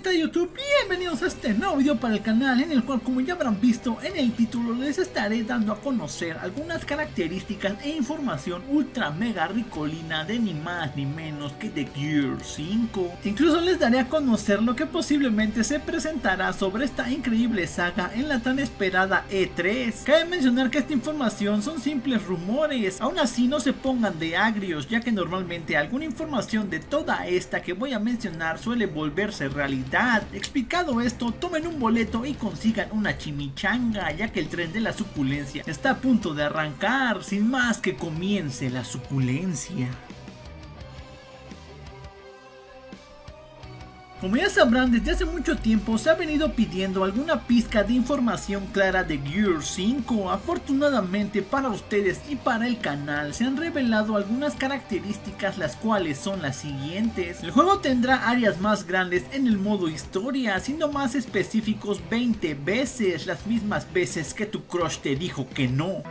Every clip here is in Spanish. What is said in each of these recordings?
gente de YouTube, bienvenidos a este nuevo video para el canal en el cual como ya habrán visto en el título les estaré dando a conocer algunas características e información ultra mega ricolina de ni más ni menos que de Gear 5. Incluso les daré a conocer lo que posiblemente se presentará sobre esta increíble saga en la tan esperada E3. Cabe mencionar que esta información son simples rumores, aún así no se pongan de agrios ya que normalmente alguna información de toda esta que voy a mencionar suele volverse realidad. Explicado esto, tomen un boleto y consigan una chimichanga, ya que el tren de la suculencia está a punto de arrancar, sin más que comience la suculencia. Como ya sabrán, desde hace mucho tiempo se ha venido pidiendo alguna pizca de información clara de Gear 5. Afortunadamente para ustedes y para el canal se han revelado algunas características las cuales son las siguientes. El juego tendrá áreas más grandes en el modo historia, siendo más específicos 20 veces, las mismas veces que tu crush te dijo que no.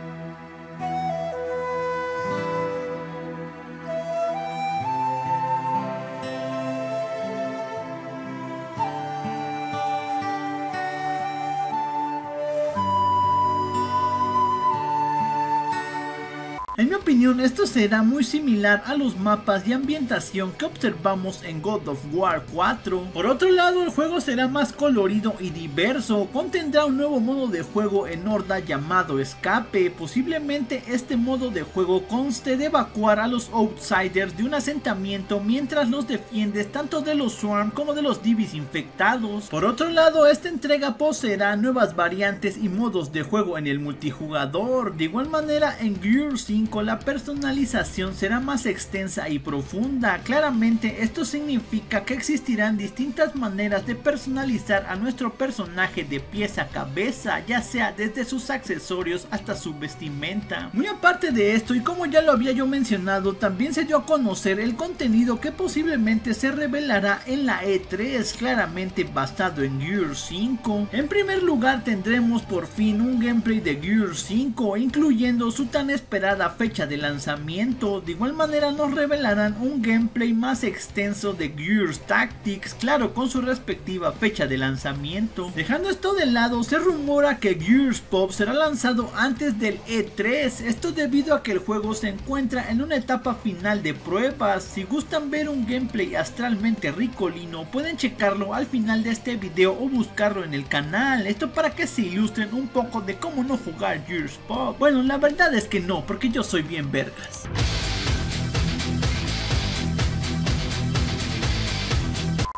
En mi opinión esto será muy similar a los mapas y ambientación que observamos en God of War 4. Por otro lado el juego será más colorido y diverso, contendrá un nuevo modo de juego en Horda llamado Escape, posiblemente este modo de juego conste de evacuar a los Outsiders de un asentamiento mientras los defiendes tanto de los Swarm como de los Divis infectados. Por otro lado esta entrega poseerá nuevas variantes y modos de juego en el multijugador, de igual manera en Gear 5 la personalización será más extensa y profunda. Claramente esto significa que existirán distintas maneras de personalizar a nuestro personaje de pieza a cabeza, ya sea desde sus accesorios hasta su vestimenta. Muy aparte de esto y como ya lo había yo mencionado, también se dio a conocer el contenido que posiblemente se revelará en la E3, claramente basado en Gear 5. En primer lugar tendremos por fin un gameplay de Gear 5, incluyendo su tan esperada fecha de lanzamiento. De igual manera nos revelarán un gameplay más extenso de Gears Tactics, claro con su respectiva fecha de lanzamiento. Dejando esto de lado, se rumora que Gears Pop será lanzado antes del E3, esto debido a que el juego se encuentra en una etapa final de pruebas. Si gustan ver un gameplay astralmente ricolino, pueden checarlo al final de este video o buscarlo en el canal, esto para que se ilustren un poco de cómo no jugar Gears Pop. Bueno, la verdad es que no, porque yo soy bien vergas.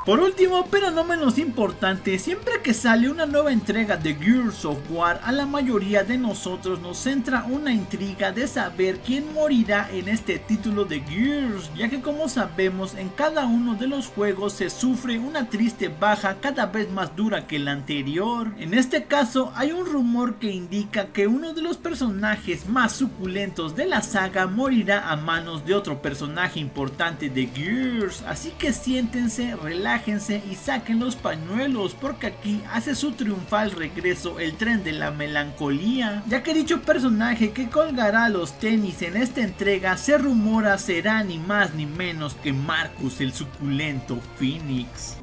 Por último, pero no menos importante, siempre que sale una nueva entrega de Gears of War, a la mayoría de nosotros nos centra una intriga de saber quién morirá en este título de Gears, ya que como sabemos en cada uno de los juegos se sufre una triste baja cada vez más dura que la anterior. En este caso hay un rumor que indica que uno de los personajes más suculentos de la saga morirá a manos de otro personaje importante de Gears, así que siéntense, relájense y saquen los pañuelos porque aquí hace su triunfal regreso el tren de la melancolía, ya que dicho personaje que colgará los tenis en esta entrega se rumora será ni más ni menos que Marcus el suculento Phoenix.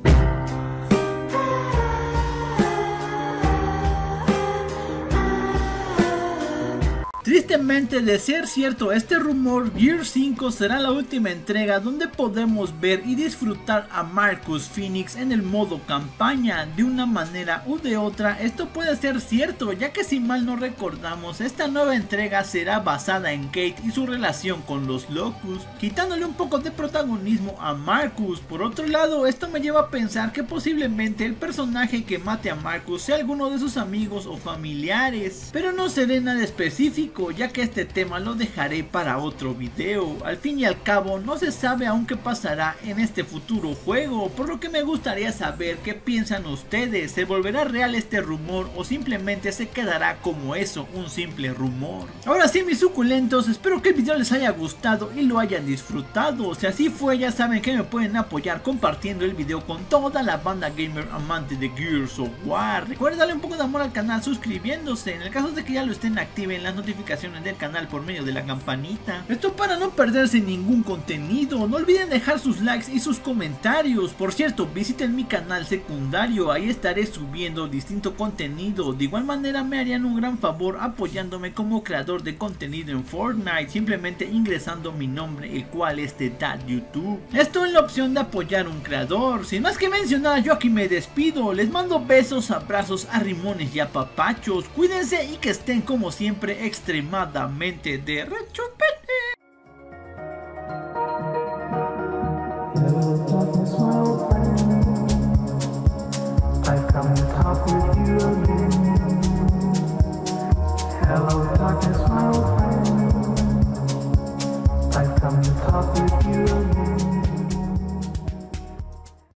Tristemente de ser cierto este rumor, Gear 5 será la última entrega donde podemos ver y disfrutar a Marcus Phoenix en el modo campaña. De una manera u de otra esto puede ser cierto ya que si mal no recordamos esta nueva entrega será basada en Kate y su relación con los Locust, quitándole un poco de protagonismo a Marcus. Por otro lado esto me lleva a pensar que posiblemente el personaje que mate a Marcus sea alguno de sus amigos o familiares, pero no seré nada específico ya que este tema lo dejaré para otro video. Al fin y al cabo no se sabe aún qué pasará en este futuro juego, por lo que me gustaría saber qué piensan ustedes, ¿se volverá real este rumor o simplemente se quedará como eso, un simple rumor? Ahora sí mis suculentos, espero que el video les haya gustado y lo hayan disfrutado, si así fue ya saben que me pueden apoyar compartiendo el video con toda la banda gamer amante de Gears of War. Recuerden darle un poco de amor al canal suscribiéndose, en el caso de que ya lo estén activen las notificaciones notificaciones del canal por medio de la campanita. Esto para no perderse ningún contenido. No olviden dejar sus likes y sus comentarios. Por cierto, visiten mi canal secundario, ahí estaré subiendo distinto contenido. De igual manera me harían un gran favor apoyándome como creador de contenido en Fortnite, simplemente ingresando mi nombre, el cual es de Dad YouTube. Esto es la opción de apoyar a un creador. Sin más que mencionar, yo aquí me despido. Les mando besos, abrazos, arrimones y apapachos. Cuídense y que estén como siempre extremadamente de rechupete.